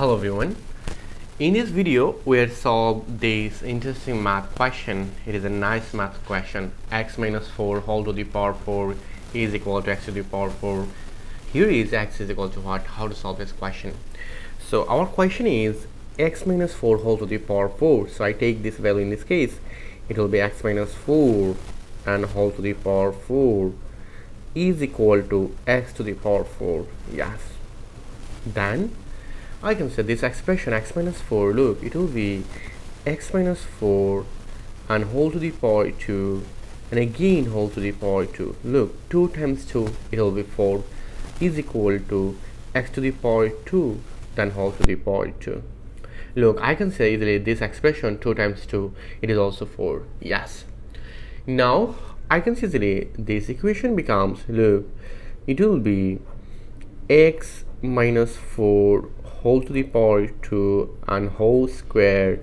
Hello everyone. In this video, we'll solve this interesting math question. It is a nice math question. x minus 4 whole to the power 4 is equal to x to the power 4. Here is x is equal to what? How to solve this question? So our question is x minus 4 whole to the power 4. So I take this value in this case. It will be x minus 4 and whole to the power 4 is equal to x to the power 4. Yes. Then I can say this expression x minus 4 look it will be x minus 4 and whole to the power 2 and again whole to the power 2 look 2 times 2 it will be 4 is equal to x to the power 2 then whole to the power 2 look I can say easily this expression 2 times 2 it is also 4 yes. Now I can easily this equation becomes look it will be x minus 4 whole to the power 2 and whole square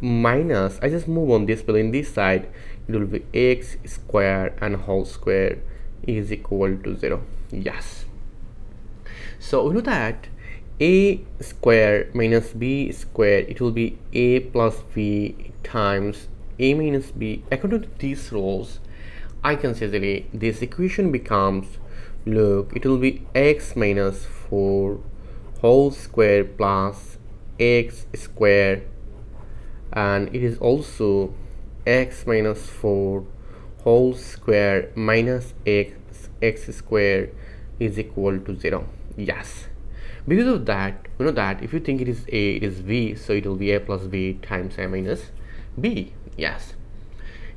minus I just move on this in this side it will be x square and whole square is equal to 0 yes. So we know that a square minus b square it will be a plus b times a minus b. According to these rules I can say that this equation becomes look it will be x minus 4 whole square plus x square. And it is also x minus 4 whole square minus x x square is equal to 0 yes. Because of that you know that if you think it is a it is b so it will be a plus b times a minus b. Yes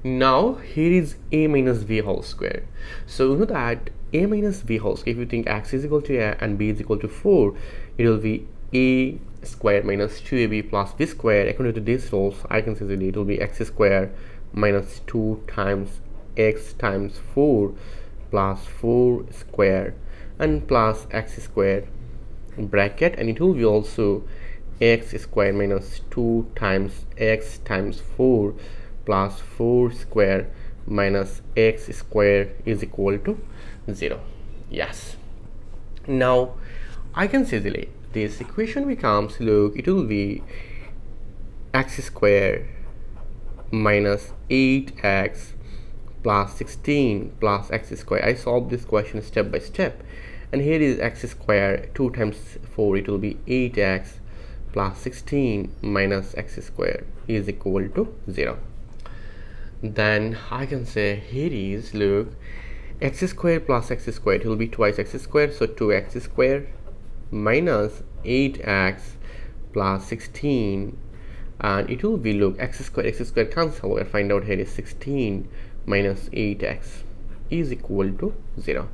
now here is a minus b whole square. So you know that a minus b whole square if you think x is equal to a and b is equal to 4 it will be a square minus 2ab plus b square. According to these rules i can say that it will be x square minus 2 times x times 4 plus 4 square and plus x square bracket. And it will be also x square minus 2 times x times 4 plus 4 square minus x square is equal to 0 yes. Now I can easily this equation becomes look it will be x square minus 8x plus 16 plus x square. I solved this question step by step. And here is x square 2 times 4 it will be 8x plus 16 minus x square is equal to 0 then I can say here is look. X squared plus x squared will be twice x squared so 2x squared minus 8x plus 16 and it will be look x squared x squared cancel. We'll find out here is 16 minus 8x is equal to 0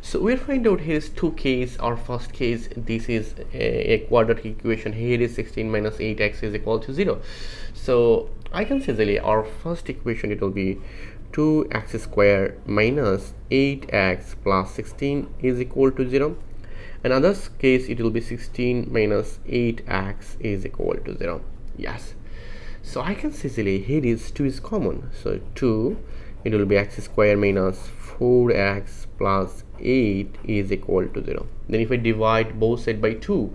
so we'll find out here is two case our first case this is a, a quadratic equation. Here is 16 minus 8x is equal to 0 so I can say that our first equation it will be 2x square minus 8x plus 16 is equal to 0 another case it will be 16 minus 8x is equal to 0 yes. So I can easily here is 2 is common. So 2 it will be x square minus 4x plus 8 is equal to 0 then if I divide both side by 2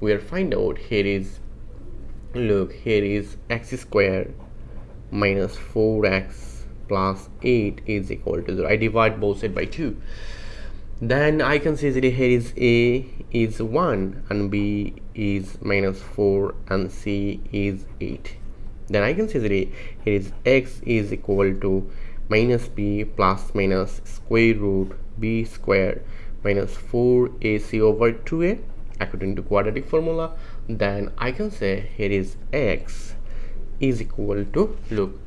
we'll find out here is look here is x square minus 4x plus 8 is equal to 0 I divide both side by 2 then I can say that here is A is 1 and B is minus 4 and C is 8 then I can say that here is X is equal to minus B plus minus square root B square minus 4AC over 2A according to quadratic formula then I can say here is X is equal to look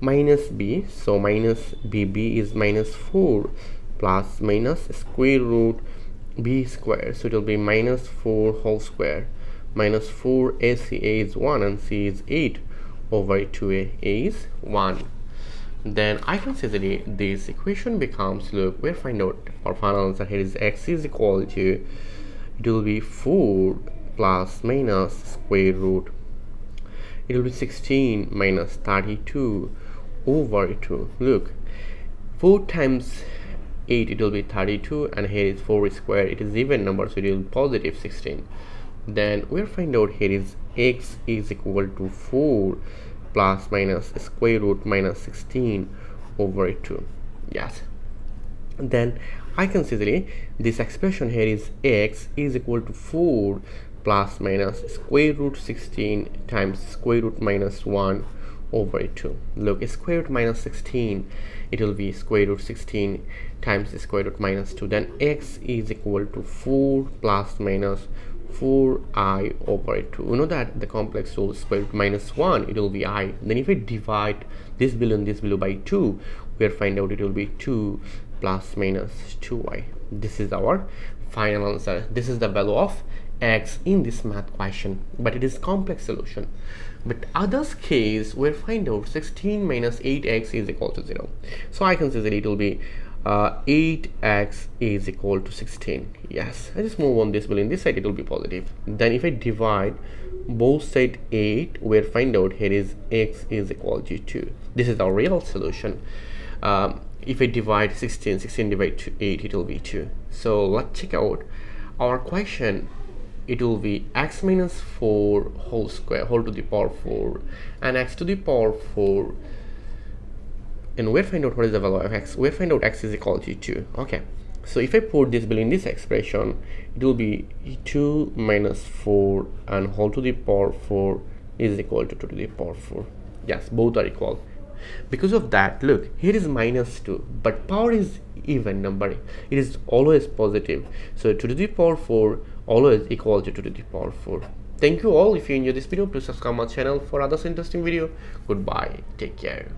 minus B so minus BB is minus 4 plus minus square root b square. So it will be minus 4 whole square. Minus 4 ac a is 1 and c is 8 over 2a a is 1 then I can say that this equation becomes look we'll find out. Our final answer here is x is equal to it will be 4 plus minus square root. It will be 16 minus 32 over 2 look 4 times 8 it will be 32 and here is 4 square it is even number so it will be positive 16 then we'll find out here is x is equal to 4 plus minus square root minus 16 over 2 yes. Then I can see this expression here is x is equal to 4 plus minus square root 16 times square root minus 1 over 2 look square root minus 16 it will be square root 16 times square root minus 2 then x is equal to 4 plus minus 4i over 2 you know that the complex rule square root minus 1 it will be i. Then if we divide this below and this below by 2 we'll find out it will be 2 plus minus 2i this is our final answer. This is the value of x in this math question but it is complex solution. But others case we'll find out 16 minus 8x is equal to 0 so i can say that it will be uh, 8x is equal to 16 yes. I just move on this will in this side it will be positive. Then if i divide both side 8 we'll find out here is x is equal to 2 this is our real solution. Um, if I divide 16 16 divided to 8 it will be 2 so let's check out our question it will be x minus 4 whole square whole to the power 4 and x to the power 4 and we'll find out what is the value of x. We'll find out x is equal to 2 okay. So if I put this in this expression it will be 2 minus 4 and whole to the power 4 is equal to 2 to the power 4 yes both are equal. Because of that look here is minus 2 but power is even number it is always positive. So 2 to the power 4 always equal to 2 to the power 4 thank you all. If you enjoyed this video please subscribe my channel for others interesting video. Goodbye. Take care